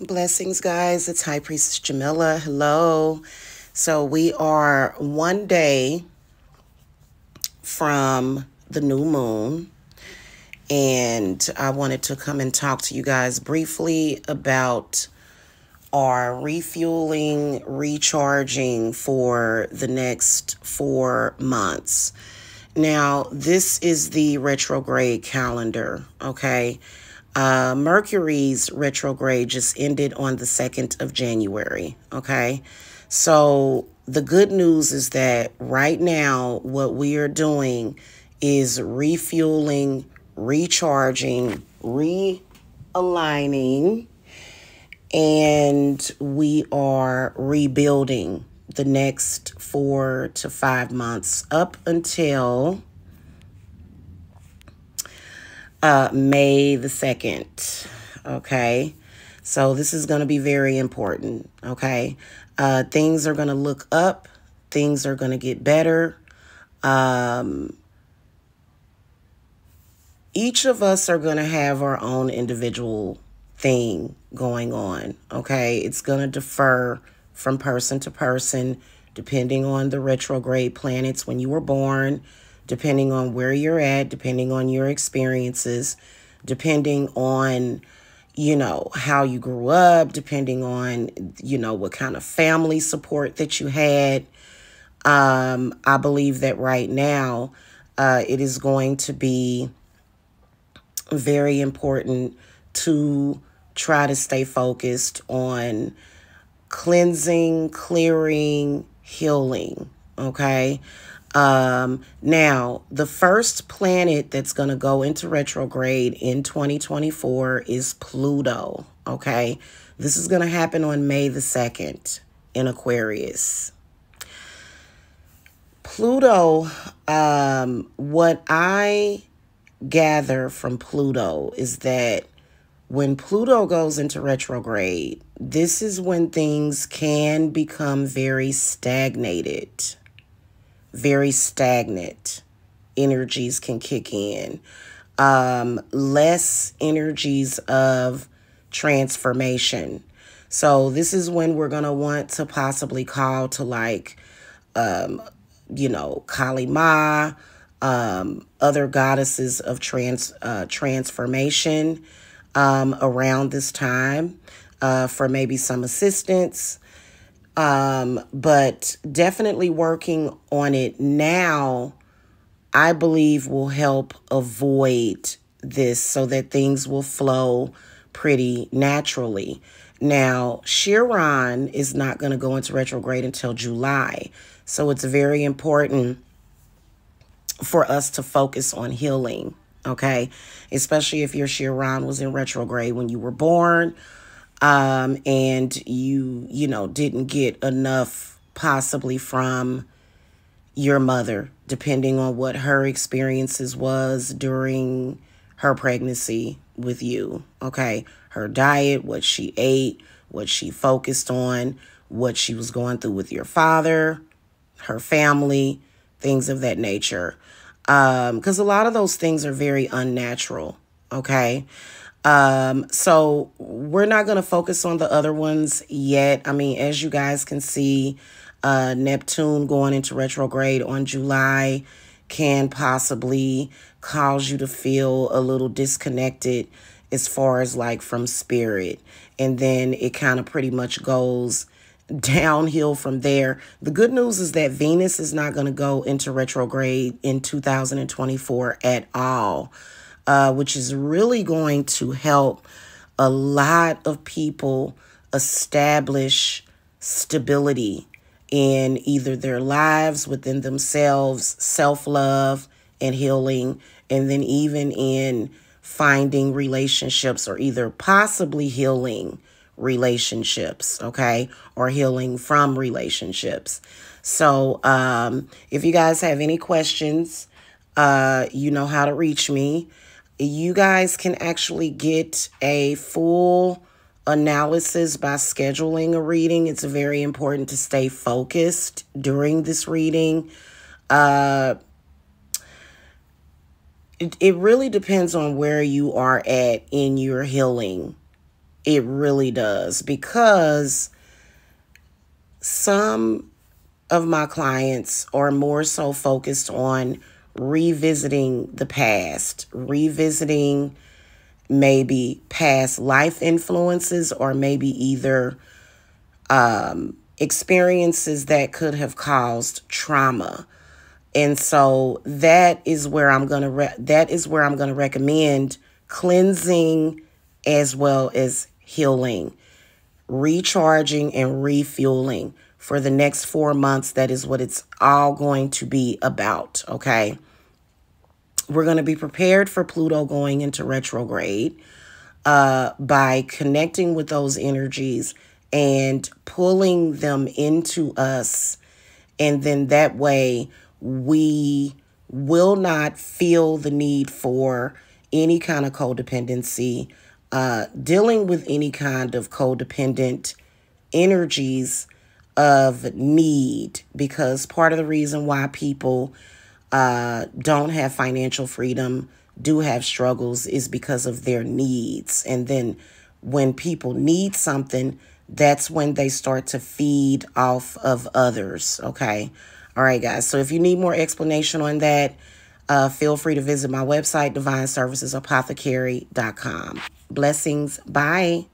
Blessings, guys. It's High Priestess Jamila. Hello. So, we are one day from the new moon, and I wanted to come and talk to you guys briefly about our refueling, recharging for the next four months. Now, this is the retrograde calendar, okay? Uh, Mercury's retrograde just ended on the 2nd of January. Okay. So the good news is that right now, what we are doing is refueling, recharging, realigning, and we are rebuilding the next four to five months up until uh, May the 2nd. Okay. So this is going to be very important. Okay. Uh, things are going to look up, things are going to get better. Um, each of us are going to have our own individual thing going on. Okay. It's going to defer from person to person depending on the retrograde planets when you were born depending on where you're at, depending on your experiences, depending on, you know, how you grew up, depending on, you know, what kind of family support that you had. Um, I believe that right now uh, it is going to be very important to try to stay focused on cleansing, clearing, healing. Okay. Um, now, the first planet that's going to go into retrograde in 2024 is Pluto. Okay. This is going to happen on May the 2nd in Aquarius. Pluto, um, what I gather from Pluto is that when Pluto goes into retrograde, this is when things can become very stagnated very stagnant energies can kick in. Um, less energies of transformation. So this is when we're going to want to possibly call to like, um, you know, Kali Ma, um, other goddesses of trans uh, transformation um, around this time uh, for maybe some assistance. Um, but definitely working on it now, I believe will help avoid this so that things will flow pretty naturally. Now, Chiron is not going to go into retrograde until July. So it's very important for us to focus on healing, okay? Especially if your Chiron was in retrograde when you were born um, and you, you know, didn't get enough possibly from your mother, depending on what her experiences was during her pregnancy with you. Okay. Her diet, what she ate, what she focused on, what she was going through with your father, her family, things of that nature. Because um, a lot of those things are very unnatural. Okay. Um, so we're not going to focus on the other ones yet. I mean, as you guys can see, uh, Neptune going into retrograde on July can possibly cause you to feel a little disconnected as far as like from spirit. And then it kind of pretty much goes downhill from there. The good news is that Venus is not going to go into retrograde in 2024 at all uh, which is really going to help a lot of people establish stability in either their lives, within themselves, self love and healing, and then even in finding relationships or either possibly healing relationships, okay, or healing from relationships. So, um, if you guys have any questions, uh, you know how to reach me you guys can actually get a full analysis by scheduling a reading. It's very important to stay focused during this reading. Uh, it, it really depends on where you are at in your healing It really does because some of my clients are more so focused on revisiting the past, revisiting maybe past life influences or maybe either um, experiences that could have caused trauma. And so that is where I'm going to that is where I'm going to recommend cleansing as well as healing, recharging and refueling for the next 4 months that is what it's all going to be about, okay? We're going to be prepared for Pluto going into retrograde uh, by connecting with those energies and pulling them into us. And then that way, we will not feel the need for any kind of codependency, uh, dealing with any kind of codependent energies of need, because part of the reason why people uh, don't have financial freedom, do have struggles, is because of their needs. And then when people need something, that's when they start to feed off of others. Okay. All right, guys. So if you need more explanation on that, uh, feel free to visit my website, divineservicesapothecary.com. Blessings. Bye.